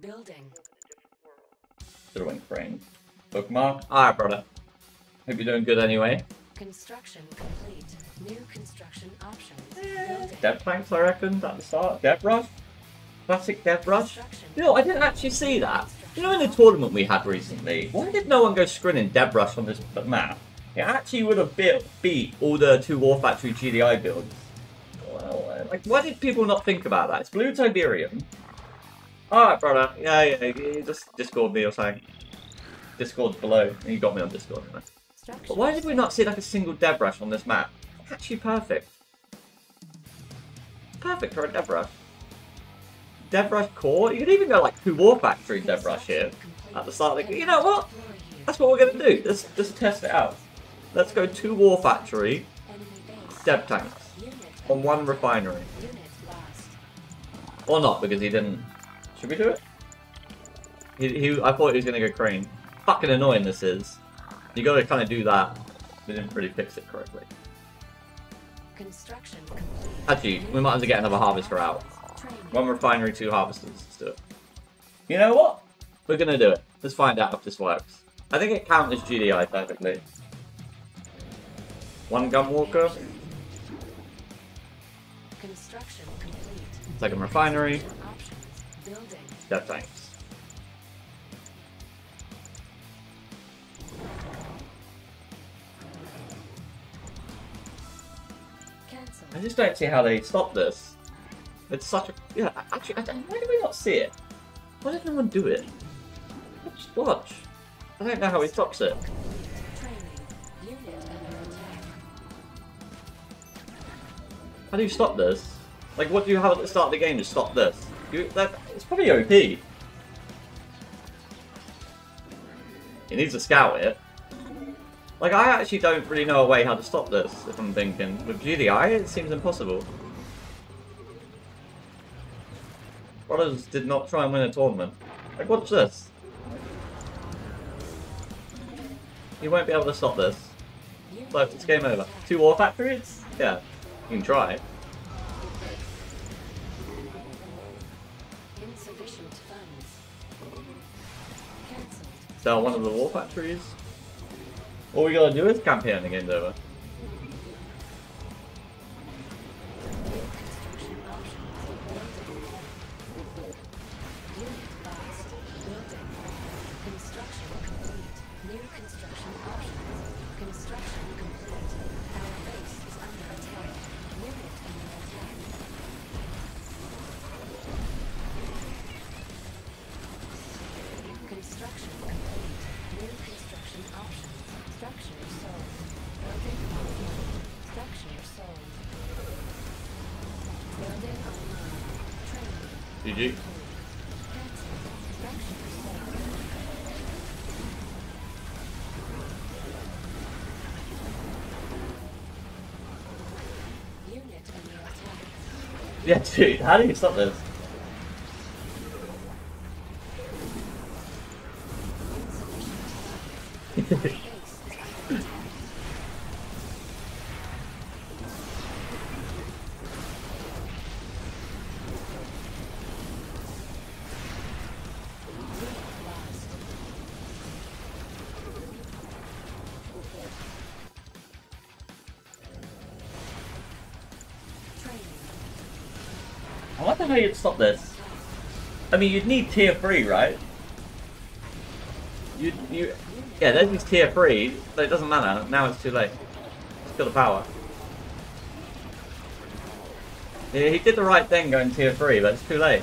Building. Throwing frame. Bookmark. Alright, brother. Hope you're doing good anyway. Construction complete. New construction options. Building. Dev planks, I reckon, at the start. Dev rush. Classic dev rush. Construction. You know, I didn't actually see that. You know, in the tournament we had recently, why did no one go scrinning dev rush on this map? It actually would have beat, beat all the two War Factory GDI builds. Well, uh, like, why did people not think about that? It's Blue Tiberium. Alright, brother. Yeah, yeah, just Discord me or something. Discord's below. And you got me on Discord. Anyway. But why did we not see like a single dev rush on this map? Actually perfect. Perfect for a dev rush. Core? You could even go like two War Factory dev rush here at the start. Like, you know what? That's what we're gonna do. Let's just test it out. Let's go two War Factory dev tanks on one refinery. Or not, because he didn't. Should we do it? He, he, I thought he was gonna go crane. Fucking annoying this is. You gotta kind of do that. We didn't really fix it correctly. Construction complete. Actually, we might as well get another harvester out. One refinery, two harvesters. Let's do it. You know what? We're gonna do it. Let's find out if this works. I think it counts as GDI perfectly. One gun walker, Construction complete. second refinery, Options. Building. Cancel. I just don't see how they stop this. It's such a yeah. Actually, I don't, why do we not see it? Why does no one do it? Just watch. I don't know how he stops it. Training. Unit under attack. How do you stop this? Like, what do you have at the start of the game to stop this? You, that, it's probably OP. He needs to scout it. Like, I actually don't really know a way how to stop this, if I'm thinking. With GDI, it seems impossible. Brothers did not try and win a tournament. Like, watch this. You won't be able to stop this. Look, it's game over. Two war factories? Yeah, you can try. Insufficient funds. Cancelled. Sell one of the war factories. All we gotta do is campaign the game's over. Yeah, dude, how do you stop this? You'd stop this. I mean, you'd need tier 3, right? You, you, yeah, there's his tier 3, but it doesn't matter. Now it's too late. It's got the power. Yeah, he did the right thing going tier 3, but it's too late.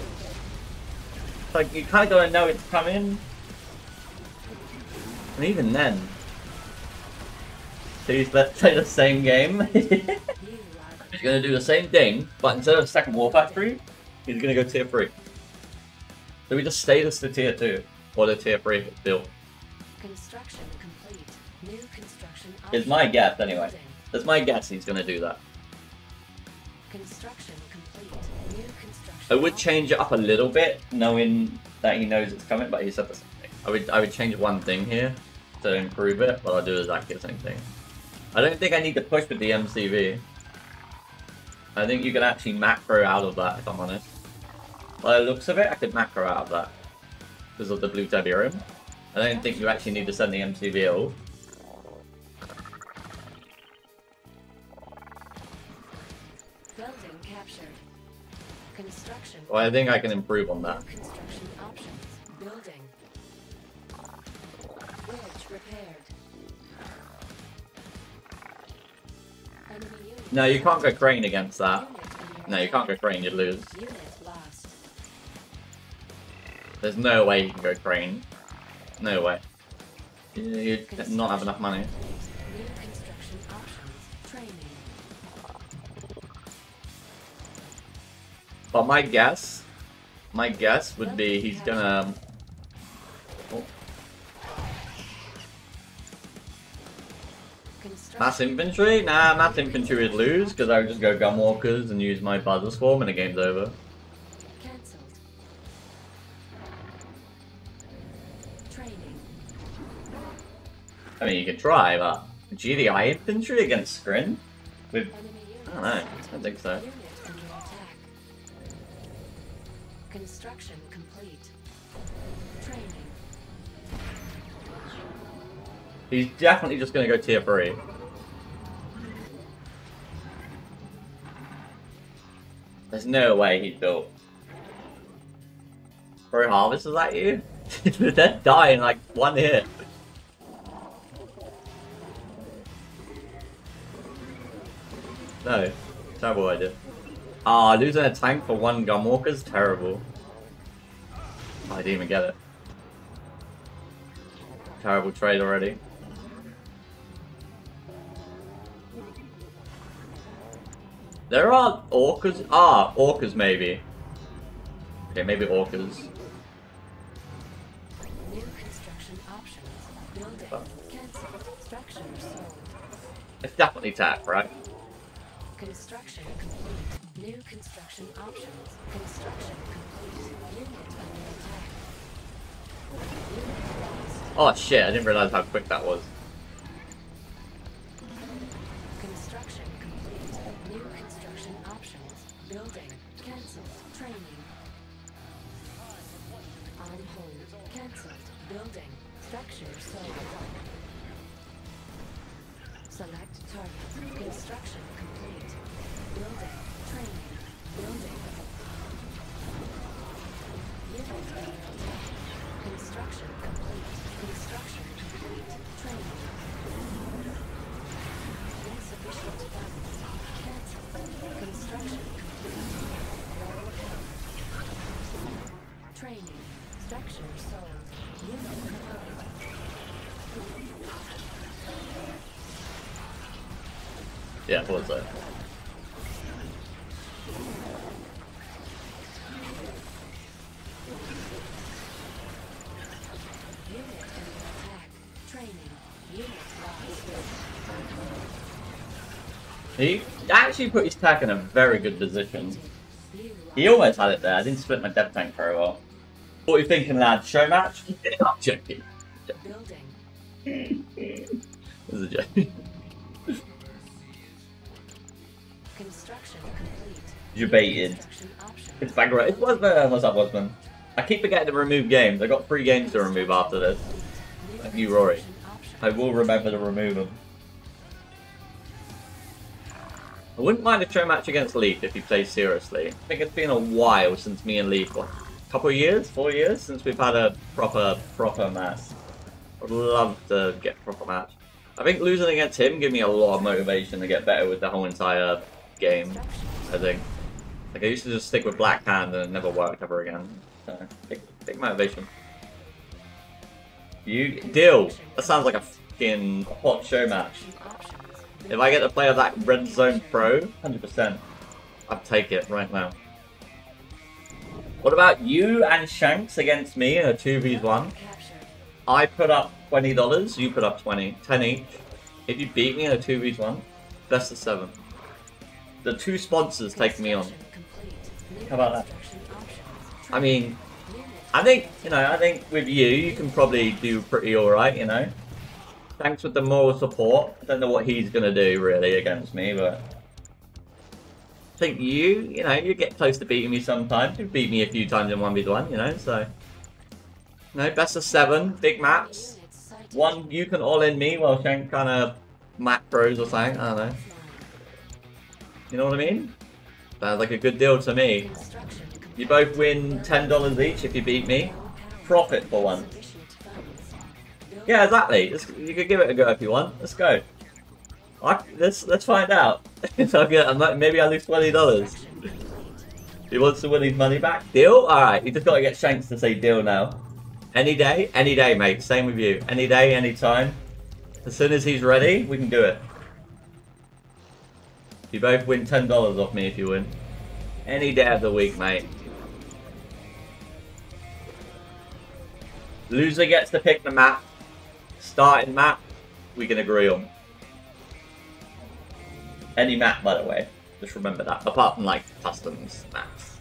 It's like, you kind of gotta know it's coming. And even then... he's let's play the same game. He's gonna do the same thing, but instead of second war factory, he's gonna go tier three. So we just stay this to tier two, or the tier three built. construction complete. New construction Is my guess anyway. It's my guess he's gonna do that. Construction complete. New construction. I would change it up a little bit, knowing that he knows it's coming, but he said the same thing. I would I would change one thing here to improve it, but I'll do exactly the same thing. I don't think I need to push with the MCV. I think you can actually macro out of that, if I'm honest. By the looks of it, I could macro out of that. because of the blue Tiberium. I don't think you actually need to send the MCV at all. Building captured. Construction. Well, I think I can improve on that. Construction options. Building. Bridge repaired. No, you can't go crane against that. No, you can't go crane, you'd lose. There's no way you can go crane. No way. You not have enough money. But my guess, my guess would be he's gonna. Oh, mass infantry? Nah, mass infantry would lose because I would just go gunwalkers and use my buzzer swarm and the game's over. I mean, you could try, but GDI infantry against Scrin? With I don't know. I don't think so. Unit under attack. Construction complete. Training. He's definitely just gonna go tier three. There's no way he built. Pro Harvest, is that you? They're dying like one hit. No, terrible idea. Ah, losing a tank for one gunwalker is terrible. I didn't even get it. Terrible trade already. There are orcas. Ah, orcas maybe. Okay, maybe orcas. New construction options. Building. Structure sold. It's definitely tech, right? Construction complete. New construction options. Construction complete. Unit under attack. Unit lost. Oh shit, I didn't realize how quick that was. Construction complete. New construction options. Building. Cancelled. Training. On hold. Cancelled. Building. Structure sold. Select target. Construction complete. Building. Training. Building. Unit under attack. Construction complete. Construction complete. Training. Insufficient funds. Cancel. Construction complete. Training. Structure sold. Unit promoted. Yeah, what was that? Unit under attack. Training. Unit lost. He actually put his tech in a very good position. He almost had it there. I didn't split my dev tank very well. What are you thinking, lad? Show match? I'm joking. This is a joke. Baited. It's Bagra. It was uh, what's up, Wasman? I keep forgetting to remove games. I got three games to remove after this. Thank you, Rory. I will remember to remove them. I wouldn't mind a show match against Leaf if he plays seriously. I think it's been a while since me and Leaf, what, a couple of years, four years, since we've had a proper, proper match. I'd love to get a proper match. I think losing against him gave me a lot of motivation to get better with the whole entire game, I think. Like, I used to just stick with Black Hand and it never worked ever again. So, big, big motivation. You, deal! That sounds like a fucking hot show match. If I get to play that Red Zone Pro, 100%, I'd take it right now. What about you and Shanks against me in a 2v1? I put up $20, you put up 20 10 each. If you beat me in a 2v1, best of 7. The two sponsors take me on. How about that? I mean, I think, you know, I think with you, you can probably do pretty alright, you know? Thanks with the moral support. I don't know what he's gonna do really against me, but I think you, you know, you get close to beating me sometimes. You beat me a few times in 1v1, you know, so No, best of seven, big maps. One, you can all in me while Shank kind of macros or something. I don't know. You know what I mean? Sounds like a good deal to me. You both win ten dollars each if you beat me. Profit for one. Yeah, exactly. You could give it a go if you want. Let's go. I, let's let's find out. maybe I lose twenty dollars. He wants to win his money back. Deal? Alright, you just gotta get Shanks to say deal now. Any day? Any day, mate. Same with you. Any day, any time. As soon as he's ready, we can do it. You both win $10 off me if you win. Any day of the week, mate. Loser gets to pick the map. Starting map, we can agree on. Any map, by the way. Just remember that. Apart from like customs maps.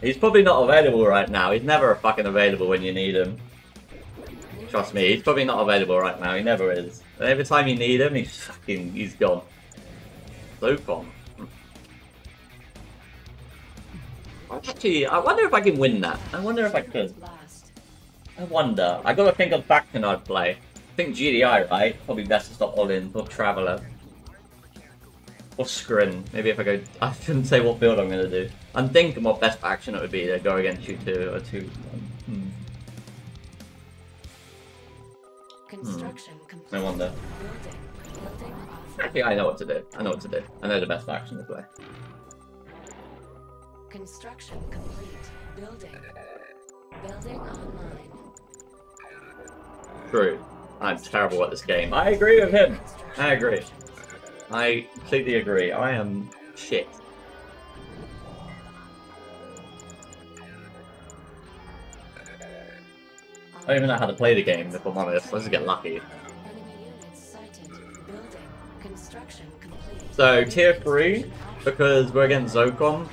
He's probably not available right now. He's never fucking available when you need him. Trust me, he's probably not available right now. He never is. And every time you need him, he's fucking he's gone. So gone. Actually, I wonder if I can win that. I wonder if I could. I wonder. I gotta think of faction I'd play. I think GDI, right? Probably best to stop all in. Or Traveller. Or Scrin. Maybe if I go... I shouldn't say what build I'm gonna do. I'm thinking what best faction it would be to go against you two or two. Hmm. No wonder. Actually, I know what to do. I know what to do. I know the best faction to play. Construction complete. Building. Building online. True. I'm terrible at this game. I agree with him. I agree. I completely agree. I am shit. Don't even know how to play the game, if I'm honest. Let's just get lucky. So, tier 3, because we're against Zocom,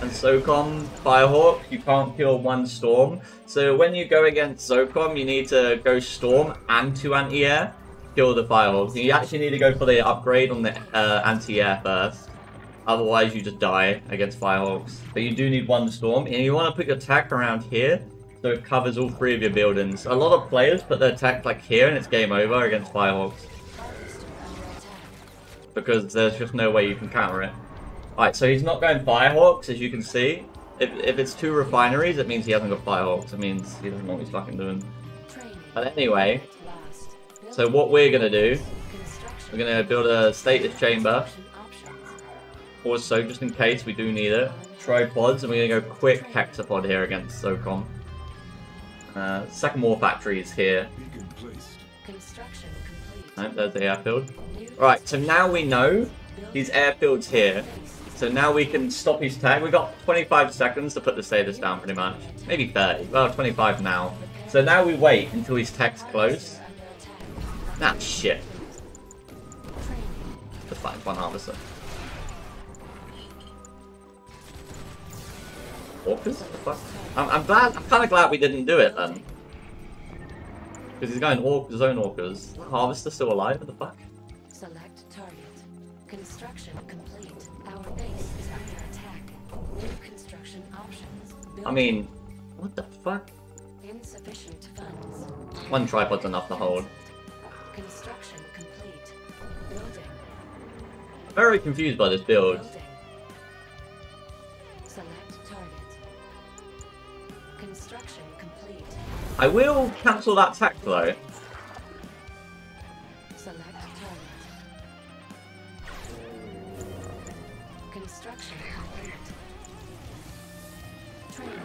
and Zocom, Firehawk, you can't kill one Storm. So when you go against Zocom, you need to go Storm and two anti-air, kill the Firehawk. You actually need to go for the upgrade on the uh, anti-air first. Otherwise, you just die against Firehawks. But you do need one Storm, and you want to put your tech around here, so it covers all three of your buildings. A lot of players put their attack like here, and it's game over against Firehawks because there's just no way you can counter it. Alright, so he's not going Firehawks, as you can see. If, if it's two refineries, it means he hasn't got Firehawks. It means he doesn't know what he's fucking doing. But anyway, so what we're gonna do, we're gonna build a stasis chamber, also just in case we do need it. Tripods, and we're gonna go quick hexapod here against Zocom. Uh, second war factory is here. Construction complete. Right, there's the airfield. Right, so now we know these airfields here. So now we can stop his tag. We've got 25 seconds to put the stasis down pretty much. Maybe 30. Well, 25 now. So now we wait until his tag's close. Nah, shit. The fight one harvester. Orcas? The fuck? I'm, I'm glad. I'm kind of glad we didn't do it then. Because he's going orc, his own orcas. Harvester still alive? What the fuck? Select target. Construction complete. Our base is under attack. New construction options. I mean, what the fuck? Insufficient funds. One tripod's enough to hold. Construction complete. Building. Very confused by this build. Building. Select target. Construction complete. I will cancel that tack though. Select target. Construction complete. Training.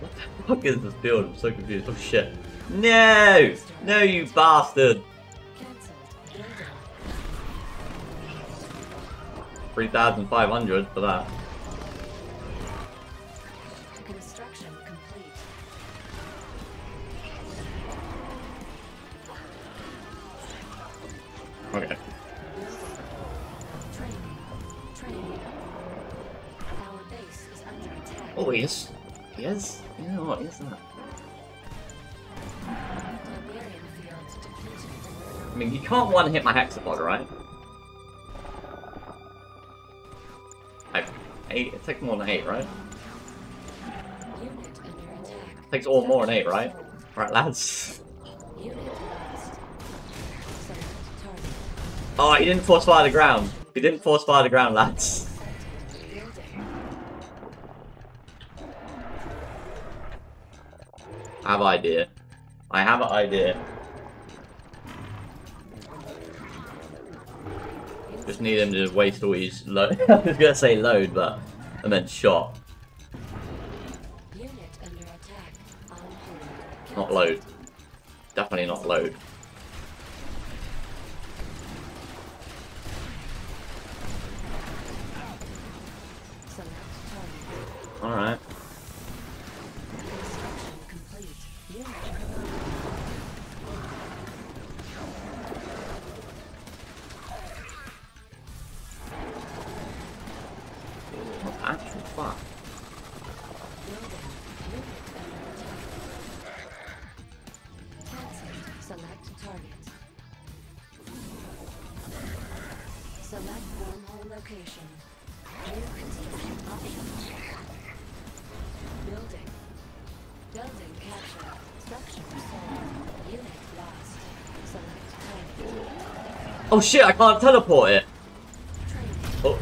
What the fuck is this build? I'm so confused. Oh shit. No! No, you bastard! 3,500 for that. Construction complete. Okay. Training. Training. Our base is under attack. Oh, he is. He is? You know what? He is that. Tiberium fields depleted. I mean, you can't one hit my hexapod, right? Eight. It takes more than eight, right? Attack. takes all more than eight, right? Right, lads. Unit lost. Select target. Oh, he didn't force fire the ground. He didn't force fire the ground, lads. I have idea. I have an idea. Just need him to waste all his load. I was gonna say load, but I meant shot, Unit under attack. Not load. Definitely not load. Alright. Oh shit, I can't teleport it! Oh,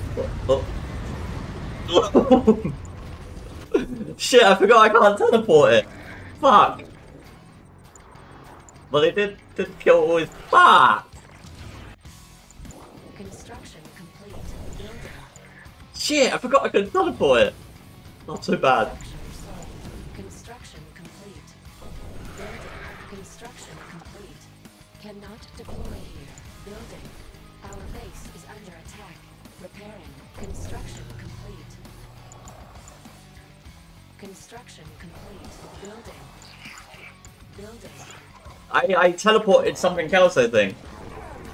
oh, oh. shit, I forgot I can't teleport it! Fuck! But it did, did kill all his- Fuck! Construction complete. Shit, I forgot I could teleport it! Not so bad. I, I teleported something else, I think.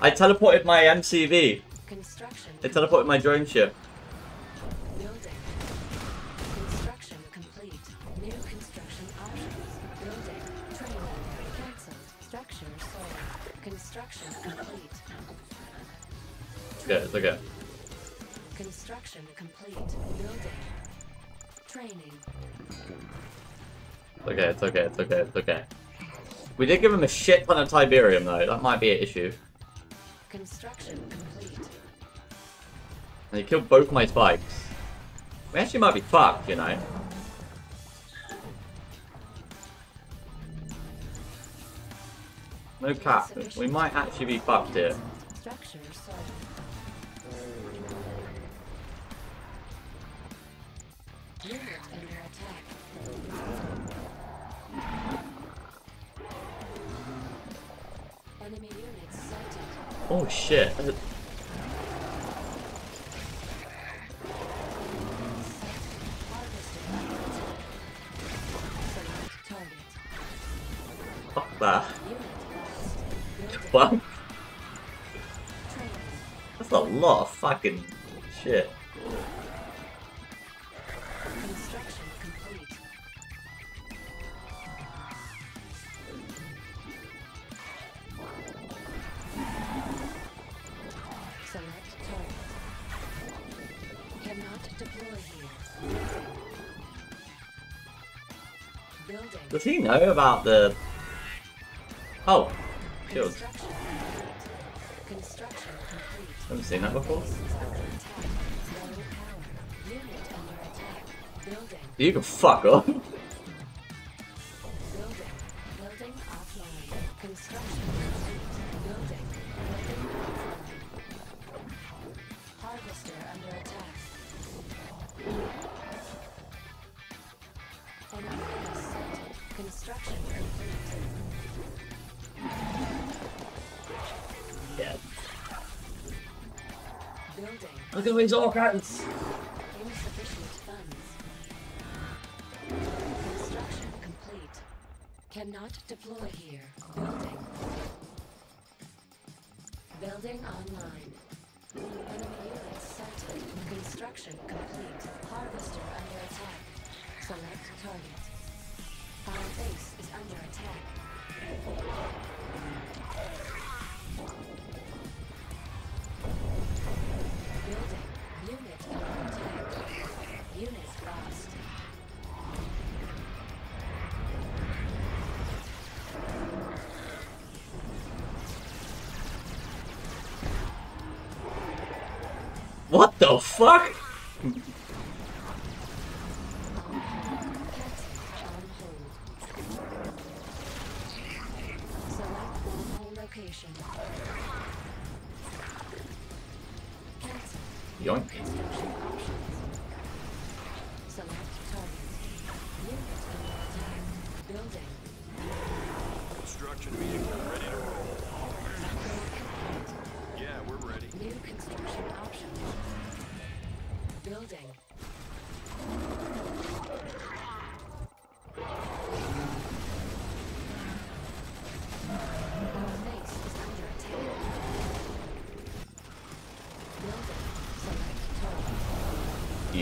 I teleported my MCV. Construction. I teleported my drone ship. Building. Construction complete. New construction options. Building. Training. Cancelled. Structure sold. Construction complete. Okay, it's okay. Construction complete. Building. Training. It's okay, it's okay, it's okay, it's okay. We did give him a shit ton of Tiberium though, that might be an issue. Construction complete. And he killed both my spikes. We actually might be fucked, you know. No cap, we might actually be fucked here. Structure Oh shit. Fuck that. Fuck. That's a lot of fucking shit. Know about the... Oh. Complete. Haven't seen that before. You can fuck off. Look at these orcans. Insufficient. Construction complete. Cannot deploy here. Building. Building online. Enemy units sighted. Construction complete. Harvester under attack. Select target. Our base is under attack. Fuck?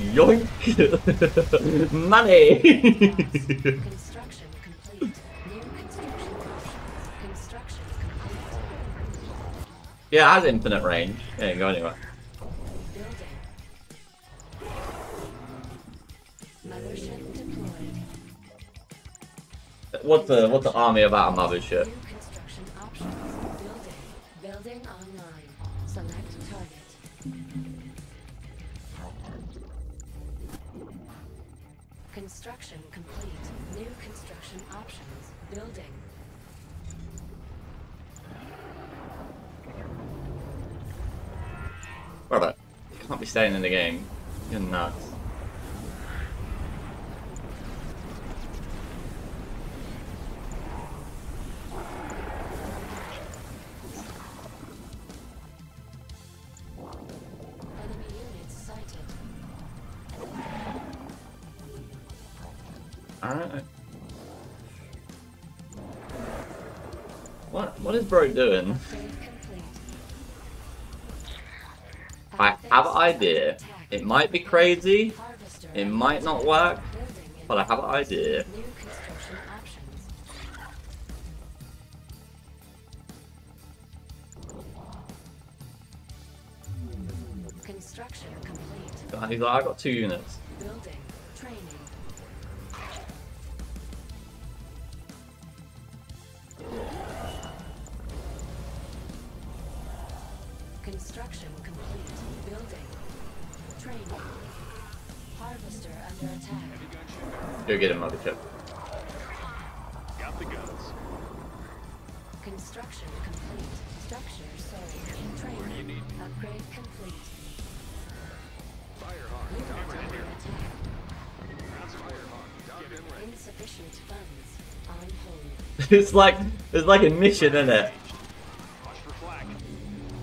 Yoink. Money. Construction complete. New construction options. Construction complete. yeah, it has infinite range. You can go anywhere. Building. Mothership deployed. What's the what's the army about a mothership? Construction complete. New construction options. Building. Brother, you can't be staying in the game. You're nuts. Alright. What what is bro doing? I have an idea. It might be crazy, it might not work, but I have an idea. New construction options. Construction complete. He's like, I got two units. Construction complete. Building. Training. Harvester under attack. Go get him, mothership. Got the guns. Construction complete. Structure sold. Training. you need Upgrade complete. Fire hard. Unit Docked and under ready. attack. That's fire hard. Docked and ready. Insufficient funds. On hold. it's like it's like a mission, isn't it?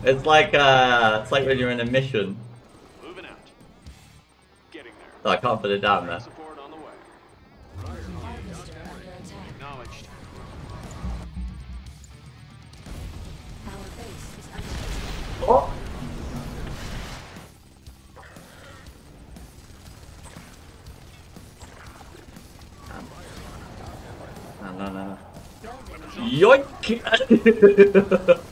Watch for flag. It's like uh it's like when you're in a mission. Moving out. Getting there. Oh, I can't put it down there. Support on the way. Harvester. Acknowledged. Our base is under attack. Oh. No, no, no. Yoink!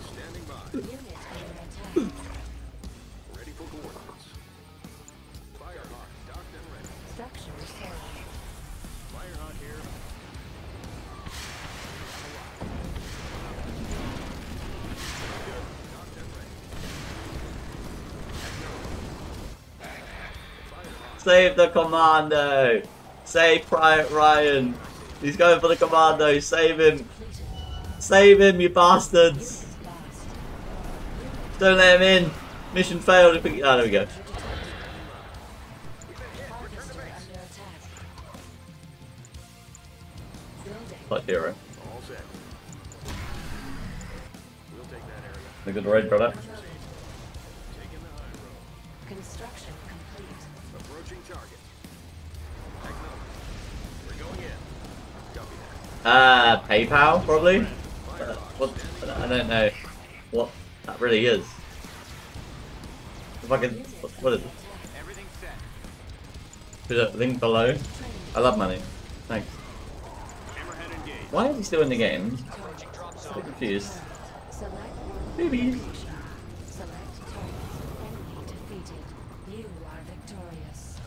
Save the commando! Save Private Ryan! He's going for the commando, save him! Save him, you bastards! Don't let him in! Mission failed if we... Oh, there we go. Harvester under attack. Building. Like hero. All set. We'll take that area. The good raid product. Promoted. Taking the high road. Construction Uh, PayPal, probably? Fire Uh, hard. what? I don't know what that really is. If I can... What, what is it? under set. Put a link below. I love money. Thanks. Why is he still in the game? I'm confused. Select Babies. Select target. Enemy defeated. You are victorious.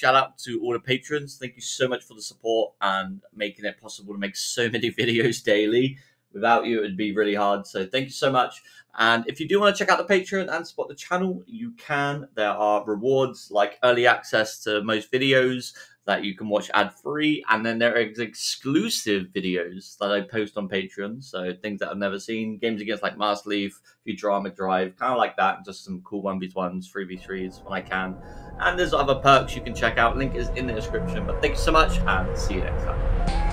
Shout out to all the patrons. Thank you so much for the support and making it possible to make so many videos daily. Without you, it'd be really hard. So thank you so much. And if you do want to check out the Patreon and support the channel, you can. There are rewards like early access to most videos that you can watch ad free, and then there are exclusive videos that I post on Patreon. So things that I've never seen, games against like Master Leaf, Futurama Drive, kind of like that. Just some cool one v ones, three v threes when I can. And there's other perks you can check out. Link is in the description. But thank you so much, and see you next time.